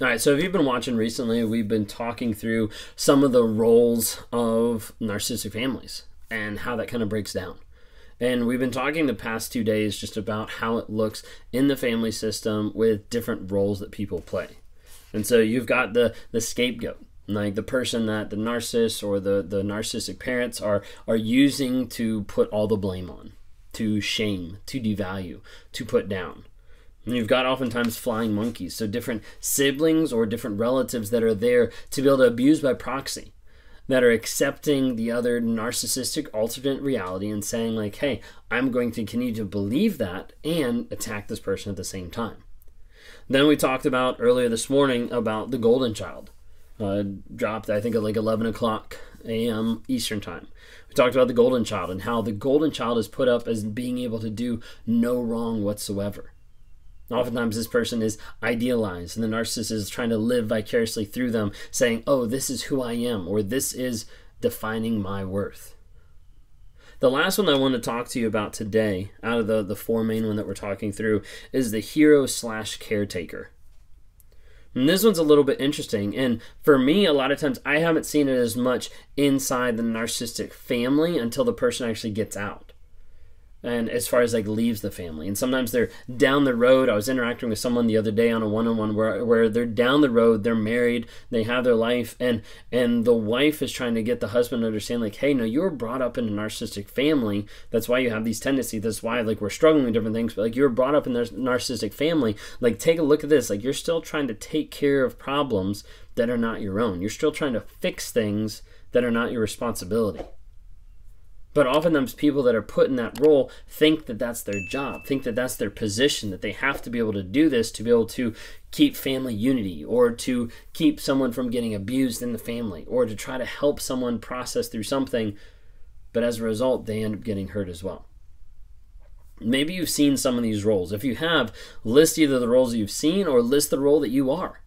All right, so if you've been watching recently, we've been talking through some of the roles of narcissistic families and how that kind of breaks down. And we've been talking the past two days just about how it looks in the family system with different roles that people play. And so you've got the the scapegoat, like the person that the narcissist or the the narcissistic parents are are using to put all the blame on, to shame, to devalue, to put down. And you've got oftentimes flying monkeys, so different siblings or different relatives that are there to be able to abuse by proxy, that are accepting the other narcissistic alternate reality and saying, like, hey, I'm going to continue to believe that and attack this person at the same time. Then we talked about earlier this morning about the golden child. Uh, dropped, I think, at like 11 o'clock a.m. Eastern Time. We talked about the golden child and how the golden child is put up as being able to do no wrong whatsoever. Oftentimes, this person is idealized, and the narcissist is trying to live vicariously through them, saying, Oh, this is who I am, or this is defining my worth. The last one I want to talk to you about today, out of the, the four main one that we're talking through, is the hero slash caretaker. And this one's a little bit interesting. And for me, a lot of times I haven't seen it as much inside the narcissistic family until the person actually gets out and as far as like leaves the family. And sometimes they're down the road. I was interacting with someone the other day on a one-on-one where, where they're down the road they're married they have their life and and the wife is trying to get the husband to understand like hey no you were brought up in a narcissistic family. That's why you have these tendencies. That's why like we're struggling with different things but like you were brought up in a narcissistic family. Like take a look at this. Like you're still trying to take care of problems that are not your own. You're still trying to fix things that are not your responsibility but oftentimes, people that are put in that role think that that's their job, think that that's their position, that they have to be able to do this to be able to keep family unity or to keep someone from getting abused in the family or to try to help someone process through something. But as a result, they end up getting hurt as well. Maybe you've seen some of these roles. If you have, list either the roles that you've seen or list the role that you are.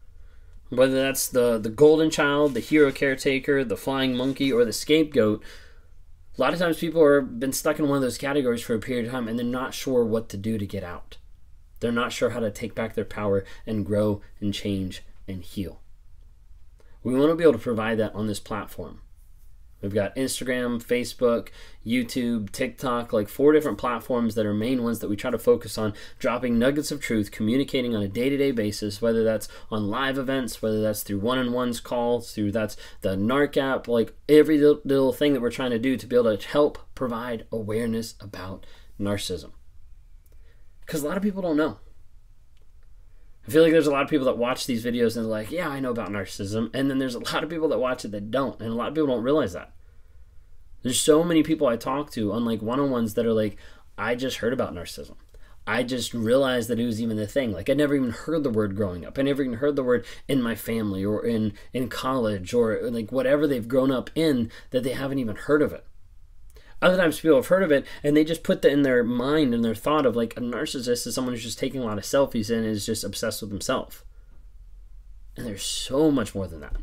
Whether that's the, the golden child, the hero caretaker, the flying monkey, or the scapegoat a lot of times people are been stuck in one of those categories for a period of time and they're not sure what to do to get out. They're not sure how to take back their power and grow and change and heal. We want to be able to provide that on this platform. We've got Instagram, Facebook, YouTube, TikTok, like four different platforms that are main ones that we try to focus on, dropping nuggets of truth, communicating on a day to day basis, whether that's on live events, whether that's through one on ones calls, through that's the NARC app, like every little, thing that we're trying to do to be able to help provide awareness about narcissism. Because a lot of people don't know. I feel like there's a lot of people that watch these videos and they're like, yeah, I know about narcissism. And then there's a lot of people that watch it that don't. And a lot of people don't realize that. There's so many people I talk to on like one on ones that are like, I just heard about narcissism. I just realized that it was even the thing. Like I never even heard the word growing up. I never even heard the word in my family or in in college or like whatever they've grown up in that they haven't even heard of it. Other times people have heard of it and they just put that in their mind and their thought of like a narcissist is someone who's just taking a lot of selfies and is just obsessed with himself. And there's so much more than that.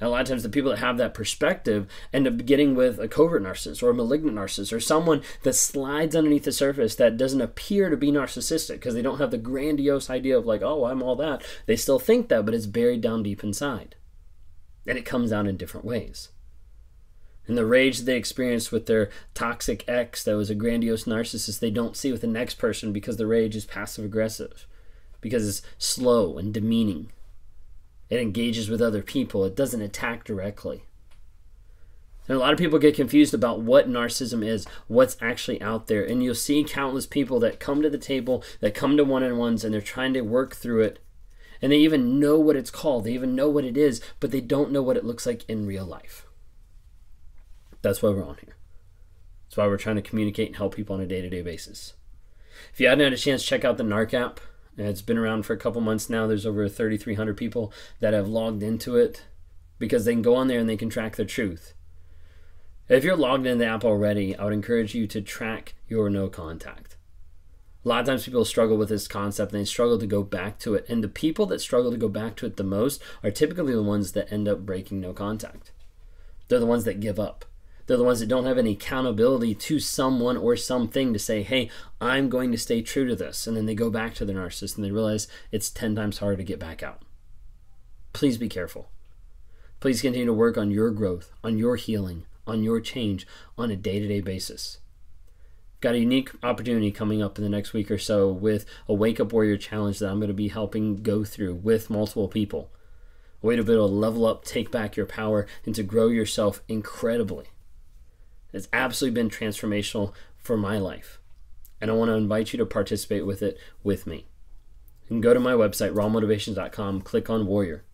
And a lot of times, the people that have that perspective end up getting with a covert narcissist or a malignant narcissist or someone that slides underneath the surface that doesn't appear to be narcissistic because they don't have the grandiose idea of, like, oh, I'm all that. They still think that, but it's buried down deep inside. And it comes out in different ways and the rage they experience with their toxic ex that was a grandiose narcissist they don't see with the next person because the rage is passive aggressive because it's slow and demeaning it engages with other people it doesn't attack directly and a lot of people get confused about what narcissism is, what's actually out there. And you'll see countless people that come to the table, that come to one on ones, and they're trying to work through it. And they even know what it's called, they even know what it is, but they don't know what it looks like in real life. That's why we're on here. That's why we're trying to communicate and help people on a day to day basis. If you hadn't had a chance, check out the NARC app. It's been around for a couple months now. There's over 3,300 people that have logged into it because they can go on there and they can track their truth. If you're logged in the app already, I would encourage you to track your no contact. A lot of times people struggle with this concept and they struggle to go back to it. And the people that struggle to go back to it the most are typically the ones that end up breaking no contact. They're the ones that give up. They're the ones that don't have any accountability to someone or something to say, hey, I'm going to stay true to this. And then they go back to the narcissist and they realize it's 10 times harder to get back out. Please be careful. Please continue to work on your growth, on your healing, on your change on a day to day basis. Got a unique opportunity coming up in the next week or so with a Wake Up Warrior challenge that I'm going to be helping go through with multiple people. A way to be able to level up, take back your power, and to grow yourself incredibly. It's absolutely been transformational for my life. And I want to invite you to participate with it with me. Can go to my website, rawmotivations.com, click on Warrior.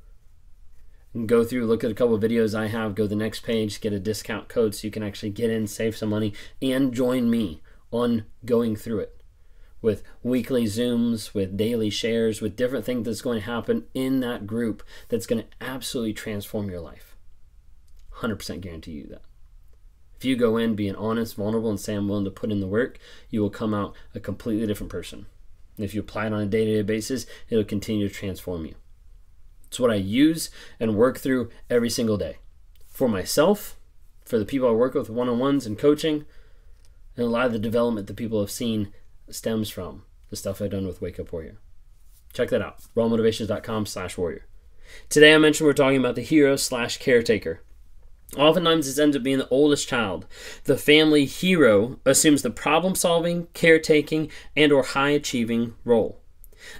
And go through, look at a couple videos I have, go to the next page, get a discount code so you can actually get in, save some money, and join me on going through it with weekly Zooms, with daily shares, with different things that's going to happen in that group that's going to absolutely transform your life. 100% guarantee you that. If you go in being honest, vulnerable, and say I'm willing to put in the work, you will come out a completely different person. And if you apply it on a day to day basis, it'll continue to transform you. It's what I use and work through every single day for myself, for the people I work with one on ones and coaching, and a lot of the development that people have seen stems from the stuff I've done with Wake Up Warrior. Check that out. rawmotivations.com slash warrior. Today I mentioned we're talking about the hero slash caretaker. Oftentimes this ends up being the oldest child. The family hero assumes the problem solving, caretaking, and or high achieving role.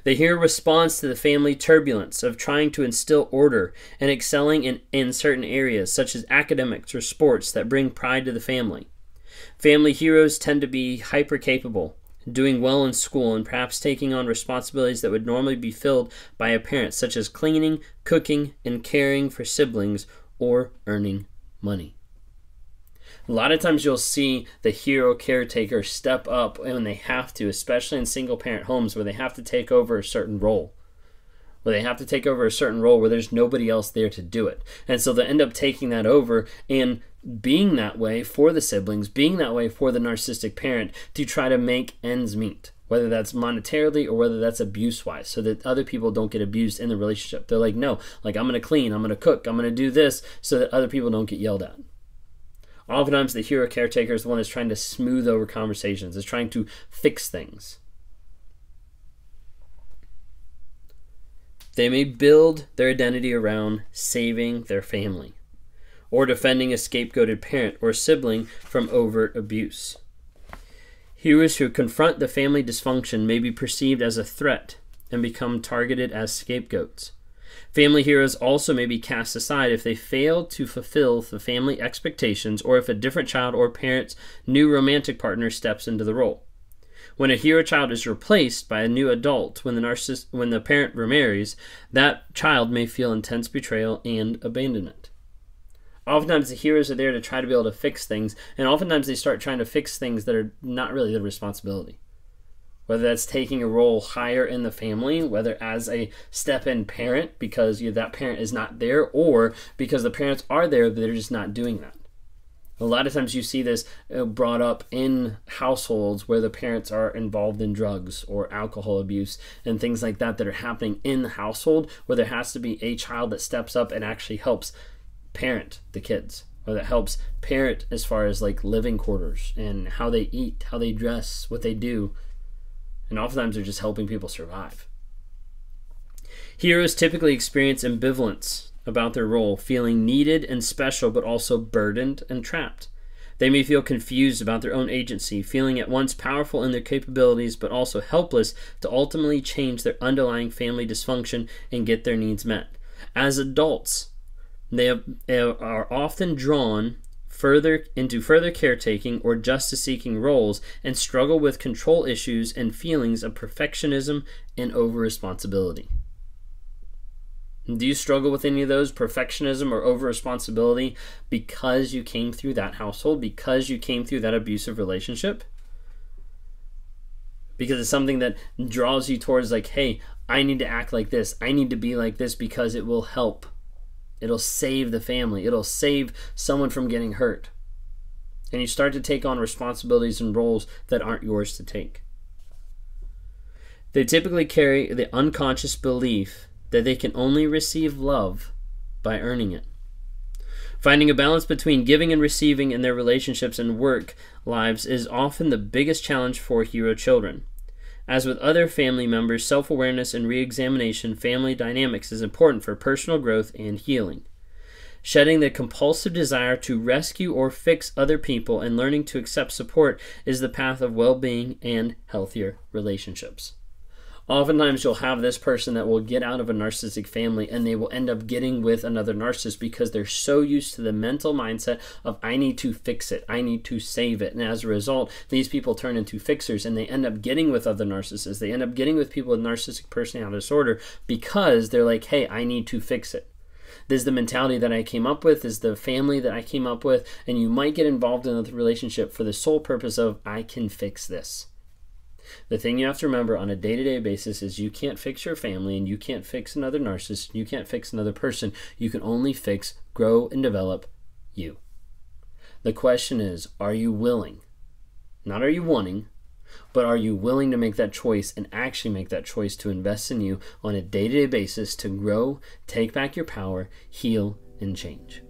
The hero responds to the family turbulence of trying to instill order and excelling in, in certain areas, such as academics or sports, that bring pride to the family. Family heroes tend to be hyper capable, doing well in school, and perhaps taking on responsibilities that would normally be filled by a parent, such as cleaning, cooking, and caring for siblings or earning money. A lot of times you'll see the hero caretaker step up when they have to, especially in single parent homes where they have to take over a certain role. Where they have to take over a certain role where there's nobody else there to do it. And so they end up taking that over and being that way for the siblings, being that way for the narcissistic parent to try to make ends meet, whether that's monetarily or whether that's abuse wise, so that other people don't get abused in the relationship. They're like, no, like I'm to clean, I'm to cook, I'm to do this so that other people don't get yelled at. Oftentimes, the hero caretaker is the one that's trying to smooth over conversations, is trying to fix things. They may build their identity around saving their family or defending a scapegoated parent or sibling from overt abuse. Heroes who confront the family dysfunction may be perceived as a threat and become targeted as scapegoats. Family heroes also may be cast aside if they fail to fulfill the family expectations or if a different child or parent's new romantic partner steps into the role. When a hero child is replaced by a new adult when the narcissist when the parent remarries, that child may feel intense betrayal and abandonment. Oftentimes the heroes are there to try to be able to fix things, and oftentimes they start trying to fix things that are not really their responsibility whether that's taking a role higher in the family, whether as a step in parent because you know, that parent is not there, or because the parents are there, but they're just not doing that. A lot of times you see this uh, brought up in households where the parents are involved in drugs or alcohol abuse and things like that that are happening in the household where there has to be a child that steps up and actually helps parent the kids or that helps parent as far as like living quarters and how they eat, how they dress, what they do and oftentimes they're just helping people survive. Heroes typically experience ambivalence about their role, feeling needed and special, but also burdened and trapped. They may feel confused about their own agency, feeling at once powerful in their capabilities, but also helpless to ultimately change their underlying family dysfunction and get their needs met. As adults, they are often drawn further into further caretaking or justice seeking roles and struggle with control issues and feelings of perfectionism and over responsibility. Do you struggle with any of those perfectionism or over responsibility because you came through that household, because you came through that abusive relationship? Because it's something that draws you towards, like, hey, I need to act like this. I need to be like this because it will help It'll save the family. It'll save someone from getting hurt. And you start to take on responsibilities and roles that aren't yours to take. They typically carry the unconscious belief that they can only receive love by earning it. Finding a balance between giving and receiving in their relationships and work lives is often the biggest challenge for hero children. As with other family members, self awareness and re examination family dynamics is important for personal growth and healing. Shedding the compulsive desire to rescue or fix other people and learning to accept support is the path of well being and healthier relationships oftentimes you'll have this person that will get out of a narcissistic family and they will end up getting with another narcissist because they're so used to the mental mindset of I need to fix it, I need to save it. And as a result, these people turn into fixers and they end up getting with other narcissists. They end up getting with people with narcissistic personality disorder because they're like, hey, I need to fix it. This is the mentality that I came up with, this is the family that I came up with, and you might get involved in a relationship for the sole purpose of I can fix this. The thing you have to remember on a day to day basis is you can't fix your family and you can't fix another narcissist, you can't fix another person. You can only fix, grow, and develop you. The question is are you willing? Not are you wanting, but are you willing to make that choice and actually make that choice to invest in you on a day to day basis to grow, take back your power, heal, and change?